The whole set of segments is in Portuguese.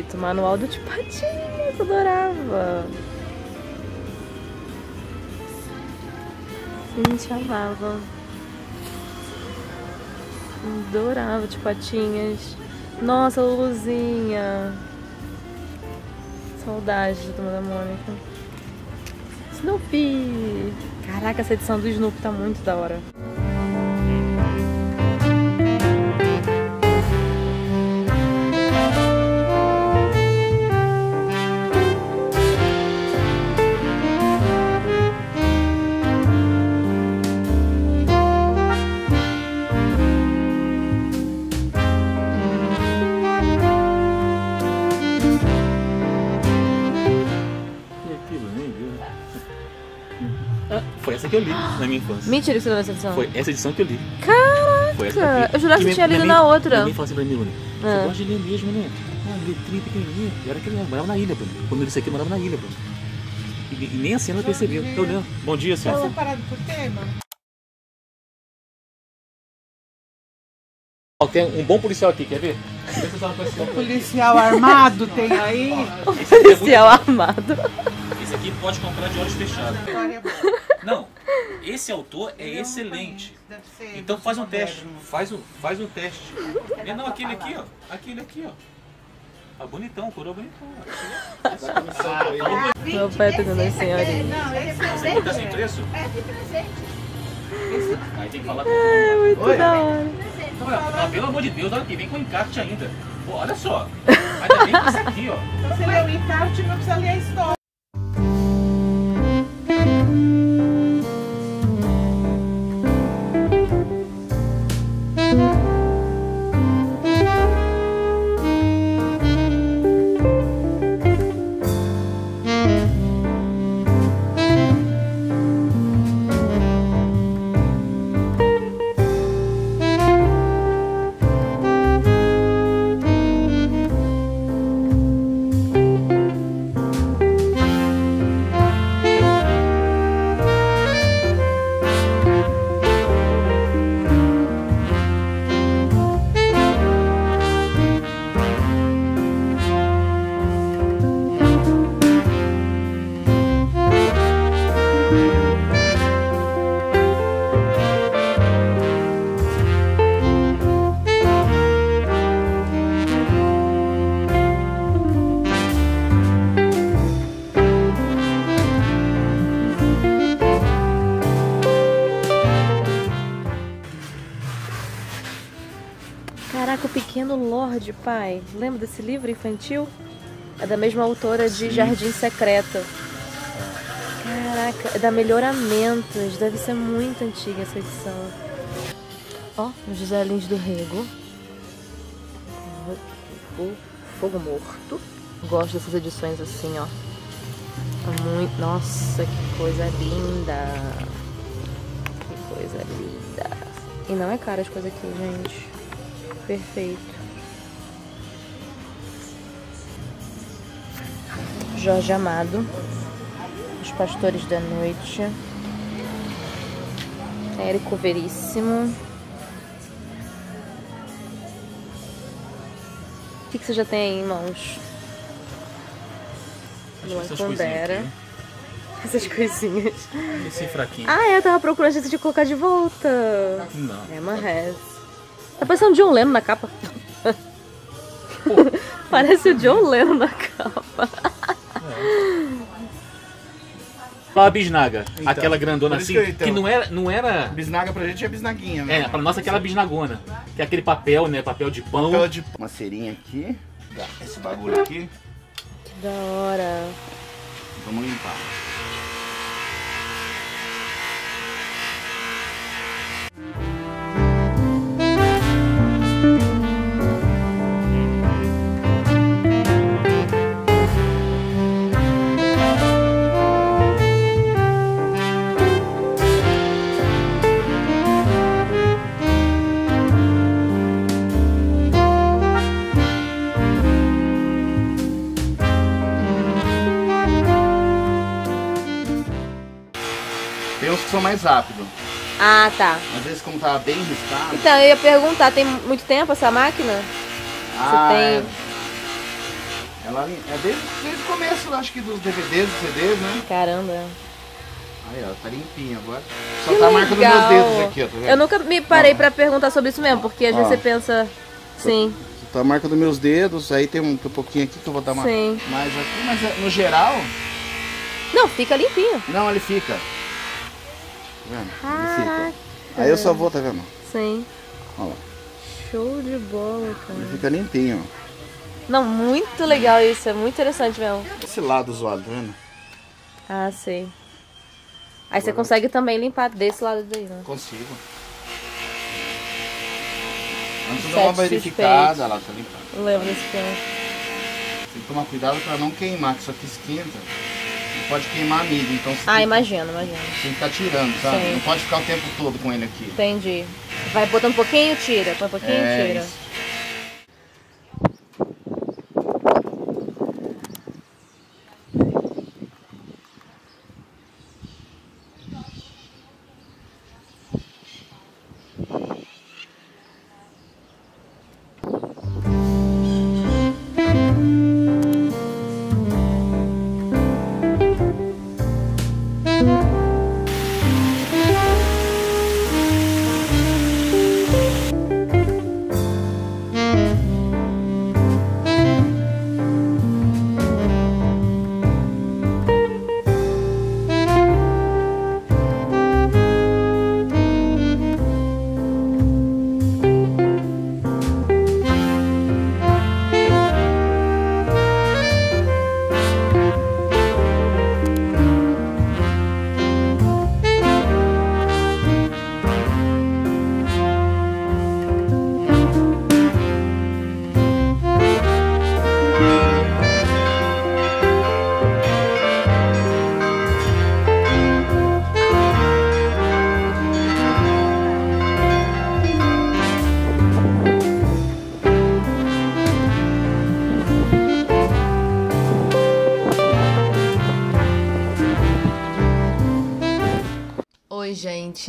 acredito. Manual do Tio Patinhas, adorava. Gente, amava. Adorava Tio Patinhas. Nossa, Luluzinha. Saudade de Turma da Mônica. Snoopy. Caraca, essa edição do Snoopy tá muito da hora. Que eu li na minha infância. Mentira que você leu essa edição. Foi essa edição que eu li. Caraca! Foi essa que eu. Eu jurava que você tinha lido na outra. Mãe falou assim pra mim, Luna, você Ah. gosta de ler mesmo, né? Ah, letrinha pequenininha. Eu era criança, morava na ilha, Bruno. Quando eu li isso aqui, eu morava na ilha, Bruno. E, e nem assim ela percebeu. Eu lembro. Bom dia, senhora. separado por tema? Tem um bom policial aqui, quer ver? Eu. Policial armado tem aí? É Policial armado. Esse aqui pode comprar de olhos fechados. Não, esse autor é excelente. Deve ser Então faz um teste. Faz um, faz um teste. É, não, aquele aqui, ó. Aquele aqui, ó. Ah, bonitão, coroa bonitão. Meu pai tá dando olha. Não, esse é Você botar sem preço? É de presente. Aí tem que falar com É muito da hora. Ah, pelo amor de Deus, olha aqui, vem com encarte ainda. Pô, olha só. Ainda vem com isso aqui, ó. Então você lê o encarte não precisa ler a história. Pai. Lembra desse livro infantil? É da mesma autora de Jardim Secreto. Caraca, é da Melhoramentos. Deve ser muito antiga essa edição. Ó, os José Lins do Rego. O Fogo Morto. Gosto dessas edições assim, ó. É Muito... Nossa, que coisa linda. Que coisa linda. E não é cara as coisas aqui, gente. Perfeito. Jorge Amado. Os Pastores da Noite. Érico Veríssimo. O que, que você já tem aí em mãos? Luan Pondera. coisinhas Essas coisinhas. Esse fraquinho. Ah, é, eu tava procurando jeito de colocar de volta. Não. Emma Hess. Tá parecendo o John Lennon na capa. Parece o John Lennon na capa. Qual a bisnaga? Então, aquela grandona assim, que eu, então. que não era, não era... Bisnaga pra gente é bisnaguinha, né? É, pra nós aquela bisnagona. Que é aquele papel, né? Papel de pão. Papel de uma cerinha aqui. Esse bagulho aqui. Que da hora. Vamos limpar. Mais rápidos. Ah, tá. Às vezes, como tava bem riscado. Então, eu ia perguntar, tem muito tempo essa máquina? Ah, tem- é. Ela é desde, desde o começo, acho que dos DVDs, dos CDs, né? Caramba. Aí, ó, tá limpinho agora. Só tá a marca dos meus dedos aqui, ó, tá? Eu nunca me parei Ó. pra perguntar sobre isso mesmo, porque às vezes Ó. você pensa. Sim, Tá a marca dos meus dedos, aí tem um, tem um pouquinho aqui que eu vou dar uma sim. mais aqui, mas é, no geral, Não, fica limpinho. não, ele fica. Tá vendo? Caraca. fica. Aí eu só vou, tá vendo? Sim. Ó lá. Show de bola, cara. Ele fica limpinho. Não, muito legal isso, é muito interessante mesmo. Esse lado zoado, tá vendo? Ah, sei. Aí você consegue também limpar desse lado daí, né? Consigo. Antes de dar uma verificada, lá tá limpando. Não lembro desse filme. Tem que tomar cuidado pra não queimar, que isso aqui esquenta. Pode queimar a mídia, então você Ah, tem, imagino, imagino. tem que ficar tirando, sabe? Sim. Não pode ficar o tempo todo com ele aqui. Entendi. Vai botando um pouquinho, tira. Põe um pouquinho, É tira. isso.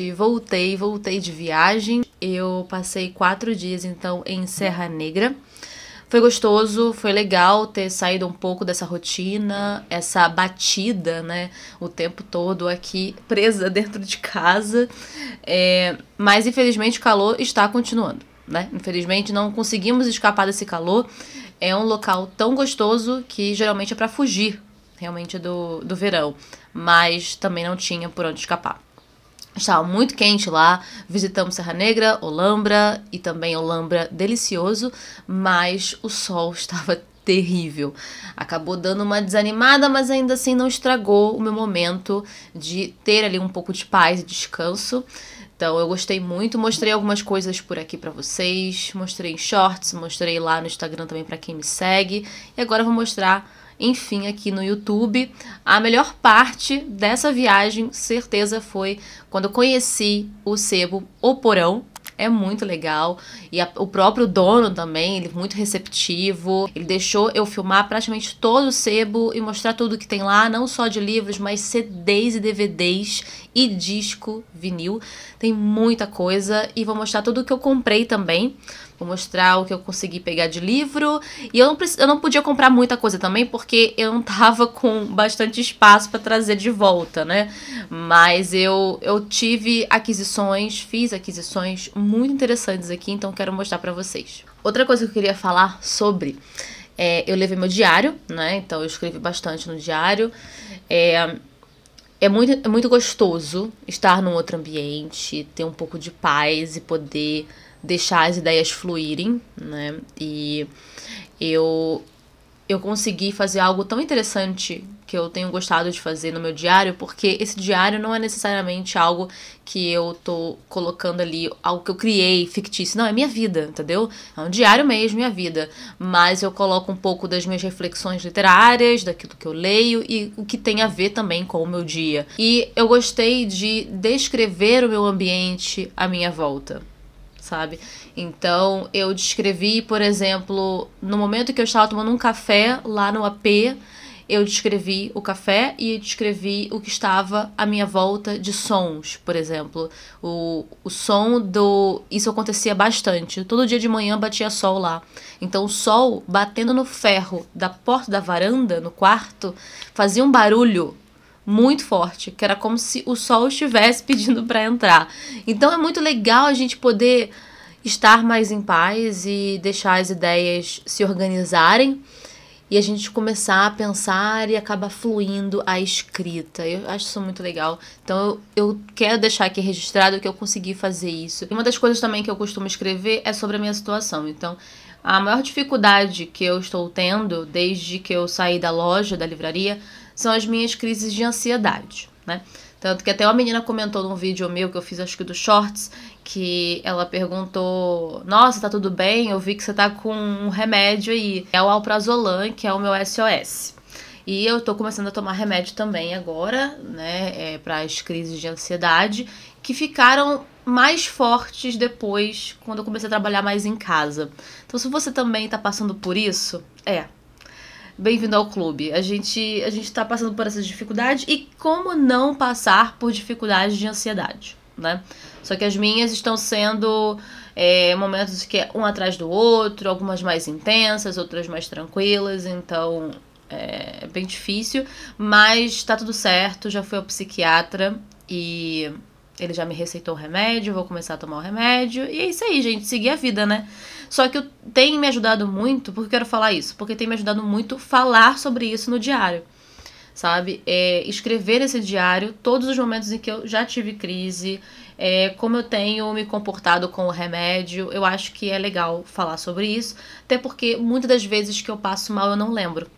Gente. Voltei, voltei de viagem. Eu passei quatro dias, então, em Serra Negra. Foi gostoso, foi legal ter saído um pouco dessa rotina, essa batida, né, o tempo todo aqui presa dentro de casa. É, mas infelizmente o calor está continuando, né? Infelizmente não conseguimos escapar desse calor. É um local tão gostoso que geralmente é para fugir realmente do, do verão, mas também não tinha por onde escapar. Estava muito quente lá, visitamos Serra Negra, Olambra e também Olambra delicioso, mas o sol estava terrível. Acabou dando uma desanimada, mas ainda assim não estragou o meu momento de ter ali um pouco de paz e descanso. Então eu gostei muito, mostrei algumas coisas por aqui pra vocês, mostrei em shorts, mostrei lá no Instagram também pra quem me segue, e agora vou mostrar enfim, aqui no YouTube. A melhor parte dessa viagem, certeza, foi quando eu conheci o sebo O Porão. É muito legal. E a- o próprio dono também, ele muito receptivo. Ele deixou eu filmar praticamente todo o sebo e mostrar tudo que tem lá, não só de livros, mas CDs e DVDs e disco vinil. Tem muita coisa e vou mostrar tudo que eu comprei também. Vou mostrar o que eu consegui pegar de livro. E eu não, eu não podia comprar muita coisa também, porque eu não tava com bastante espaço para trazer de volta, né? Mas eu, eu tive aquisições, fiz aquisições muito interessantes aqui, então quero mostrar para vocês. Outra coisa que eu queria falar sobre. É, eu levei meu diário, né? Então eu escrevi bastante no diário. É, é muito, é muito gostoso estar num outro ambiente, ter um pouco de paz e poder deixar as ideias fluírem, né? E eu eu consegui fazer algo tão interessante que eu tenho gostado de fazer no meu diário, porque esse diário não é necessariamente algo que eu tô colocando ali, algo que eu criei, fictício. Não, é minha vida, entendeu? É um diário mesmo, minha vida. Mas eu coloco um pouco das minhas reflexões literárias, daquilo que eu leio e o que tem a ver também com o meu dia. E eu gostei de descrever o meu ambiente à minha volta sabe? Então eu descrevi, por exemplo, no momento que eu estava tomando um café lá no AP, eu descrevi o café e descrevi o que estava à minha volta de sons, por exemplo. O, o som do. Isso acontecia bastante. Todo dia de manhã batia sol lá. Então o sol batendo no ferro da porta da varanda, no quarto, fazia um barulho muito forte, que era como se o sol estivesse pedindo para entrar. Então é muito legal a gente poder estar mais em paz e deixar as ideias se organizarem e a gente começar a pensar e acaba fluindo a escrita. Eu acho isso muito legal. Então eu, eu quero deixar aqui registrado que eu consegui fazer isso. E uma das coisas também que eu costumo escrever é sobre a minha situação. Então, a maior dificuldade que eu estou tendo desde que eu saí da loja, da livraria, são as minhas crises de ansiedade, né? Tanto que até uma menina comentou num vídeo meu que eu fiz, acho que do Shorts, que ela perguntou: Nossa, tá tudo bem? Eu vi que você tá com um remédio aí. É o Alprazolam, que é o meu SOS. E eu tô começando a tomar remédio também agora, né, é, para as crises de ansiedade, que ficaram mais fortes depois, quando eu comecei a trabalhar mais em casa. Então, se você também tá passando por isso, é, bem-vindo ao clube. A gente a gente está passando por essas dificuldades e como não passar por dificuldades de ansiedade, né? Só que as minhas estão sendo é, momentos que é um atrás do outro, algumas mais intensas, outras mais tranquilas, então é bem difícil, mas tá tudo certo. Já fui ao psiquiatra e ele já me receitou o remédio, vou começar a tomar o remédio. E é isso aí, gente, seguir a vida, né? Só que tem me ajudado muito, porque eu quero falar isso, porque tem me ajudado muito falar sobre isso no diário. Sabe? É, escrever nesse diário todos os momentos em que eu já tive crise, é, como eu tenho me comportado com o remédio. Eu acho que é legal falar sobre isso, até porque muitas das vezes que eu passo mal eu não lembro.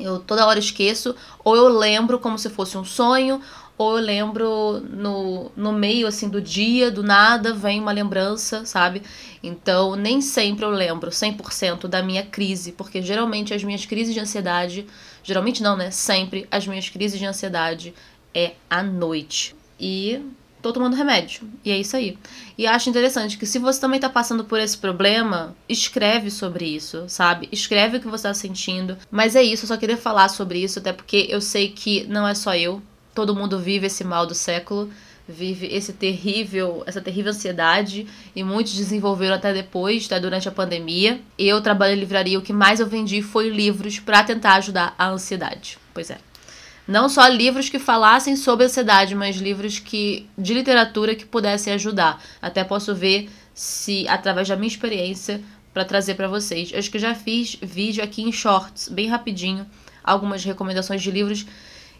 Eu toda hora esqueço, ou eu lembro como se fosse um sonho, ou eu lembro no, no meio assim do dia, do nada, vem uma lembrança, sabe? Então, nem sempre eu lembro 100% da minha crise, porque geralmente as minhas crises de ansiedade, geralmente não, né? Sempre as minhas crises de ansiedade é à noite. E tô tomando remédio. E é isso aí. E acho interessante que se você também tá passando por esse problema, escreve sobre isso, sabe? Escreve o que você tá sentindo. Mas é isso, eu só queria falar sobre isso, até porque eu sei que não é só eu, todo mundo vive esse mal do século, vive esse terrível, essa terrível ansiedade e muitos desenvolveram até depois, até durante a pandemia. Eu trabalho em livraria, o que mais eu vendi foi livros para tentar ajudar a ansiedade. Pois é. Não só livros que falassem sobre ansiedade, mas livros que de literatura que pudessem ajudar. Até posso ver se através da minha experiência para trazer para vocês. Acho que já fiz vídeo aqui em shorts, bem rapidinho, algumas recomendações de livros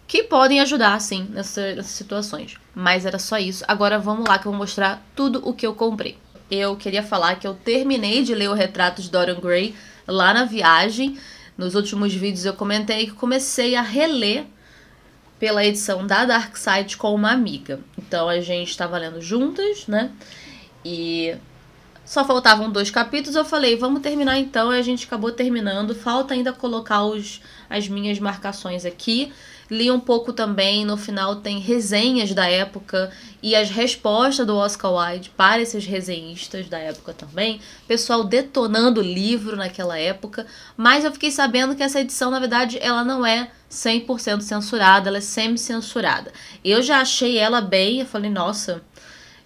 que podem ajudar, sim, nessa, nessas situações. Mas era só isso. Agora vamos lá que eu vou mostrar tudo o que eu comprei. Eu queria falar que eu terminei de ler o retrato de Dorian Gray lá na viagem. Nos últimos vídeos eu comentei que comecei a reler pela edição da Dark Side com uma amiga. Então a gente estava lendo juntas, né? E só faltavam dois capítulos. Eu falei, vamos terminar então. E a gente acabou terminando. Falta ainda colocar os, as minhas marcações aqui. Li um pouco também, no final tem resenhas da época e as respostas do Oscar Wilde para esses resenhistas da época também. Pessoal detonando o livro naquela época, mas eu fiquei sabendo que essa edição, na verdade, ela não é 100% censurada, ela é semi-censurada. Eu já achei ela bem, eu falei, nossa,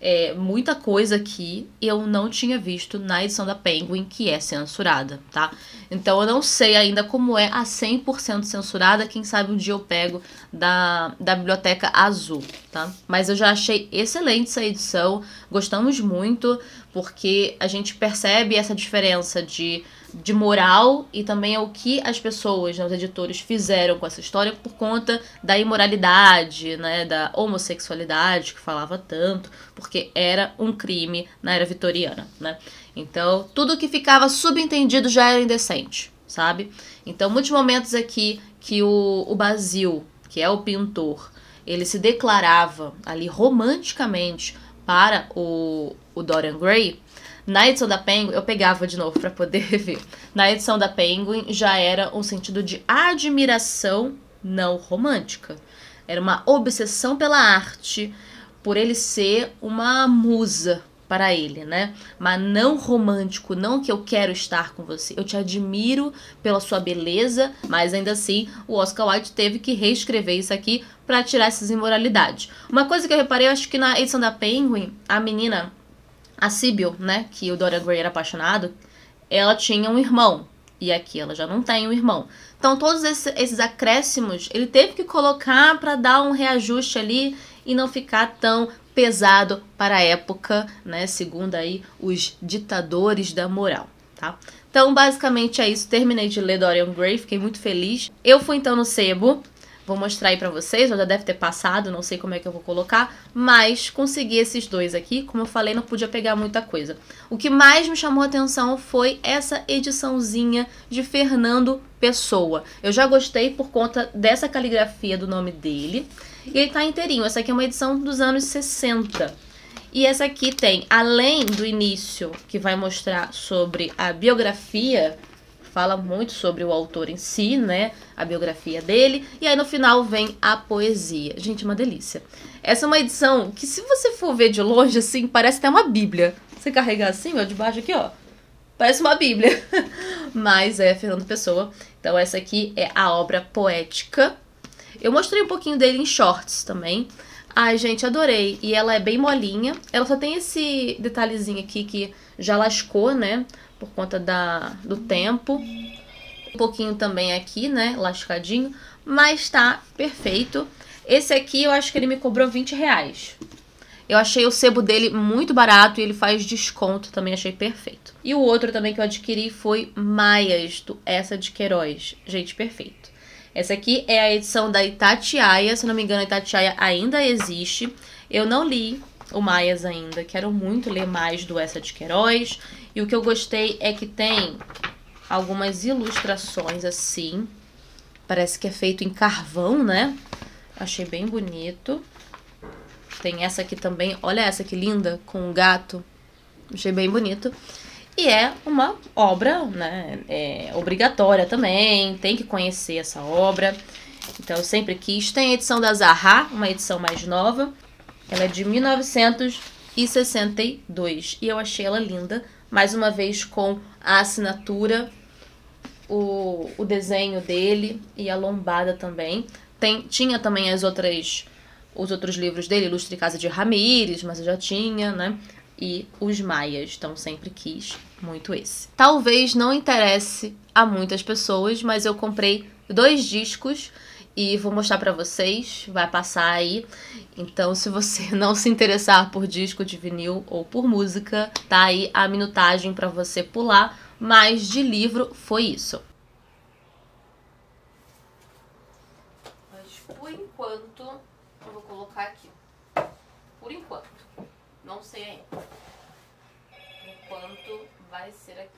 é, muita coisa que eu não tinha visto na edição da Penguin, que é censurada, tá? Então eu não sei ainda como é a 100% censurada, quem sabe um dia eu pego da, da Biblioteca Azul, tá? Mas eu já achei excelente essa edição, gostamos muito, porque a gente percebe essa diferença de de moral e também é o que as pessoas, né, os editores, fizeram com essa história por conta da imoralidade, né, da homossexualidade que falava tanto, porque era um crime na era vitoriana, né? Então, tudo que ficava subentendido já era indecente, sabe? Então, muitos momentos aqui que o, o Basil, que é o pintor, ele se declarava ali romanticamente para o, o Dorian Gray, na edição da Penguin, eu pegava de novo para poder ver. Na edição da Penguin já era um sentido de admiração não romântica. Era uma obsessão pela arte, por ele ser uma musa para ele, né? Mas não romântico, não que eu quero estar com você. Eu te admiro pela sua beleza, mas ainda assim o Oscar Wilde teve que reescrever isso aqui para tirar essas imoralidades. Uma coisa que eu reparei, eu acho que na edição da Penguin, a menina, a Sibyl, né, que o Dorian Gray era apaixonado, ela tinha um irmão. E aqui ela já não tem um irmão. Então, todos esses, esses acréscimos ele teve que colocar para dar um reajuste ali e não ficar tão pesado para a época, né? Segundo aí os ditadores da moral, tá? Então, basicamente é isso. Terminei de ler Dorian Gray, fiquei muito feliz. Eu fui então no sebo Vou mostrar aí pra vocês, já deve ter passado, não sei como é que eu vou colocar, mas consegui esses dois aqui, como eu falei, não podia pegar muita coisa. O que mais me chamou a atenção foi essa ediçãozinha de Fernando Pessoa. Eu já gostei por conta dessa caligrafia do nome dele, e ele tá inteirinho, essa aqui é uma edição dos anos 60. E essa aqui tem, além do início, que vai mostrar sobre a biografia fala muito sobre o autor em si, né? A biografia dele. E aí no final vem a poesia. Gente, uma delícia. Essa é uma edição que, se você for ver de longe, assim, parece até uma bíblia. Você carregar assim, ó, de baixo aqui, ó. Parece uma bíblia. Mas é Fernando Pessoa. Então essa aqui é a obra poética. Eu mostrei um pouquinho dele em shorts também. Ai, gente, adorei. E ela é bem molinha. Ela só tem esse detalhezinho aqui que já lascou, né? Por conta da, do tempo. Um pouquinho também aqui, né, lascadinho, mas tá perfeito. Esse aqui eu acho que ele me cobrou 20 reais. Eu achei o sebo dele muito barato e ele faz desconto, também achei perfeito. E o outro também que eu adquiri foi Maias, do Essa de Queiroz. Gente, perfeito. Essa aqui é a edição da Itatiaia, se não me engano a Itatiaia ainda existe. Eu não li o Maias ainda, quero muito ler mais do Essa de Queiroz. E o que eu gostei é que tem algumas ilustrações assim. Parece que é feito em carvão, né? Achei bem bonito. Tem essa aqui também. Olha essa que linda, com um gato. Achei bem bonito. E é uma obra, né? É obrigatória também. Tem que conhecer essa obra. Então eu sempre quis. Tem a edição da Zaha, uma edição mais nova. Ela é de 1962. E eu achei ela linda mais uma vez com a assinatura, o, o desenho dele e a lombada também. Tem, tinha também as outras os outros livros dele, Ilustre Casa de Ramires, mas eu já tinha, né? E os Maias, então sempre quis muito esse. Talvez não interesse a muitas pessoas, mas eu comprei dois discos e vou mostrar para vocês, vai passar aí. Então, se você não se interessar por disco de vinil ou por música, tá aí a minutagem para você pular, mas de livro foi isso. Mas por enquanto, eu vou colocar aqui. Por enquanto. Não sei ainda. Por enquanto vai ser aqui.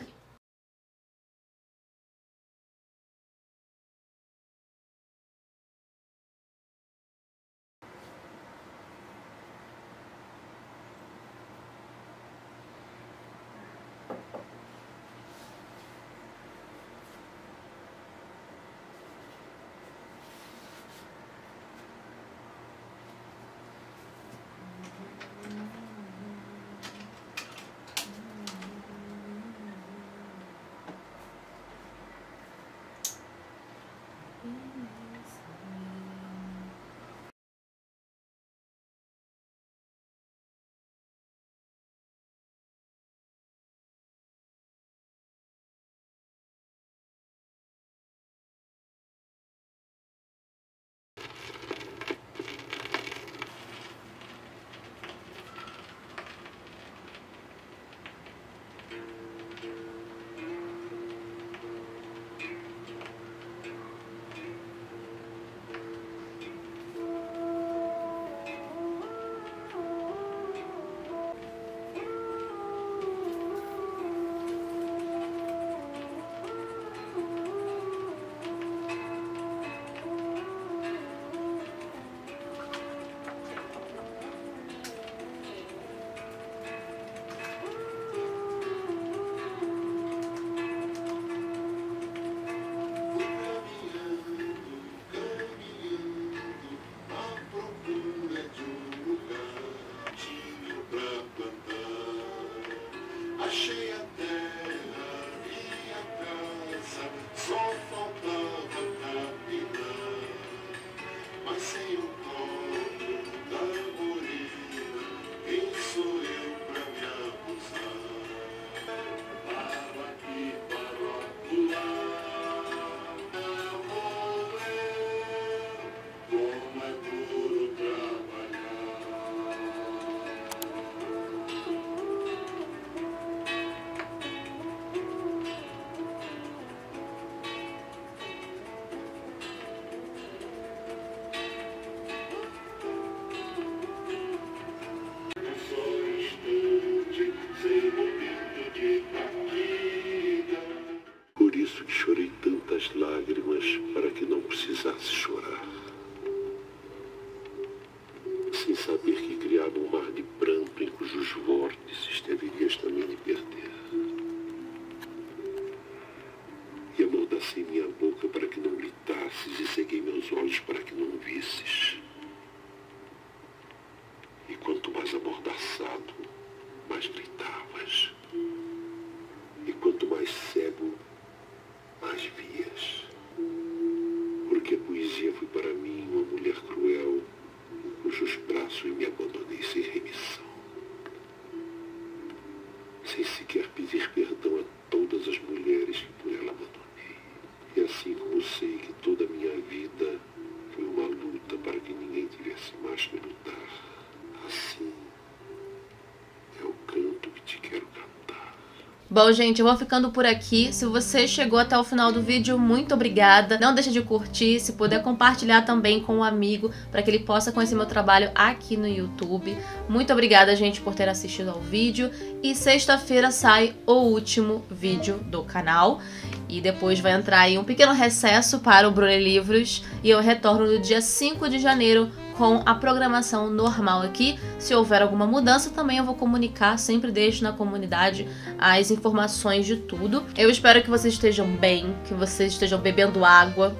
Bom, gente, eu vou ficando por aqui. Se você chegou até o final do vídeo, muito obrigada. Não deixe de curtir, se puder compartilhar também com um amigo para que ele possa conhecer meu trabalho aqui no YouTube. Muito obrigada, gente, por ter assistido ao vídeo. E sexta-feira sai o último vídeo do canal. E depois vai entrar aí um pequeno recesso para o Brune Livros. E eu retorno no dia 5 de janeiro com a programação normal aqui. Se houver alguma mudança, também eu vou comunicar, sempre deixo na comunidade as informações de tudo. Eu espero que vocês estejam bem, que vocês estejam bebendo água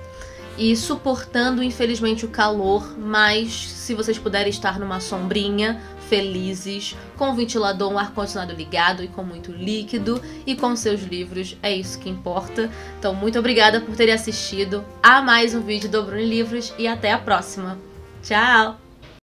e suportando, infelizmente, o calor, mas se vocês puderem estar numa sombrinha, felizes, com o ventilador, um ar-condicionado ligado e com muito líquido e com seus livros, é isso que importa. Então, muito obrigada por terem assistido a mais um vídeo do Bruno Livros e até a próxima! Tchau!